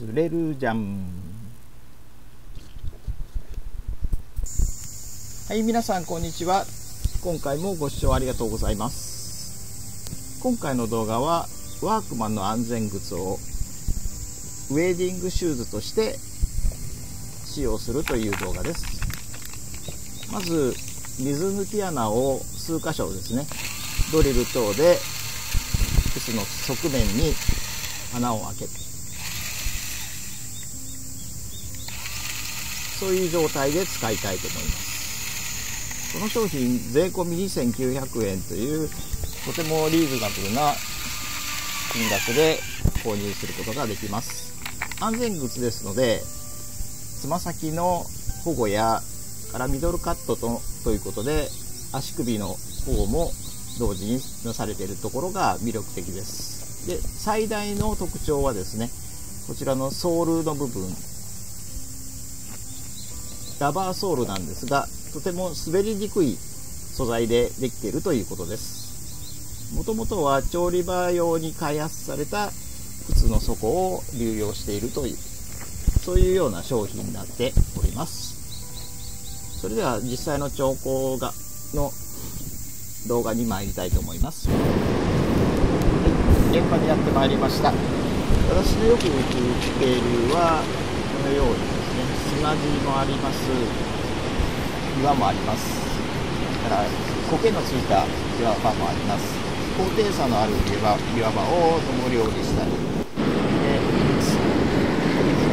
釣れるじゃん。はい皆さんこんにちは。今回もご視聴ありがとうございます。今回の動画はワークマンの安全靴をウェディングシューズとして使用するという動画です。まず水抜き穴を数箇所ですね。ドリル等で靴の側面に穴を開けて。そういう状態で使いたいと思います。この商品税込2900円というとてもリーズナブルな金額で購入することができます。安全靴ですのでつま先の保護やからミドルカットとということで足首の保護も同時になされているところが魅力的です。で最大の特徴はですねこちらのソールの部分。ラバーソールなんですがとても滑りにくい素材でできているということです。もともとは調理場用に開発された靴の底を流用しているというそういうような商品になっております。それでは実際の調光がの動画に参りたいと思います、はい、現場にやってまいりました。私のよく行く渓流はこのように。砂地もあります。岩もあります。だから苔のついた岩場もあります。高低差のある岩岩場を登り降りした。りで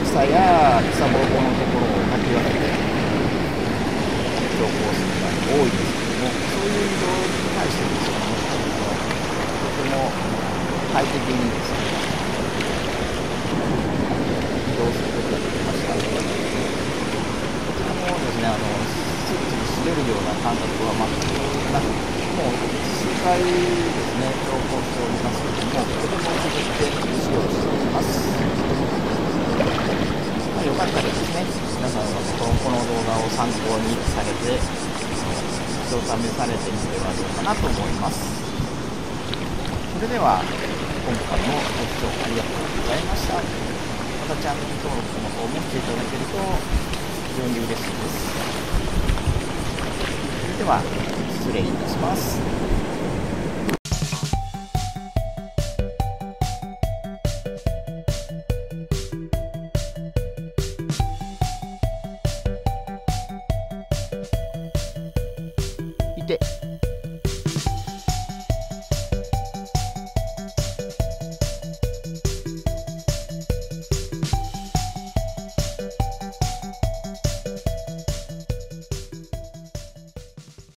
草や草ぼうぼのところをかき分けて標高する場合多いですけどもそういう移動に対してですねとても快適にですね移動することができましたこちらもですねあのスッと滑るような感覚は全くなくもう数回ですね投稿しておりますけどもとても気に入って使用しておりますよかったらですね、皆さんはこの動画を参考にされて、一度試されてみてはどうかなと思います。それでは、今回もご視聴ありがとうございました。またチャンネル登録の方もしていただけると非常に嬉しいです。は、失礼いたします。て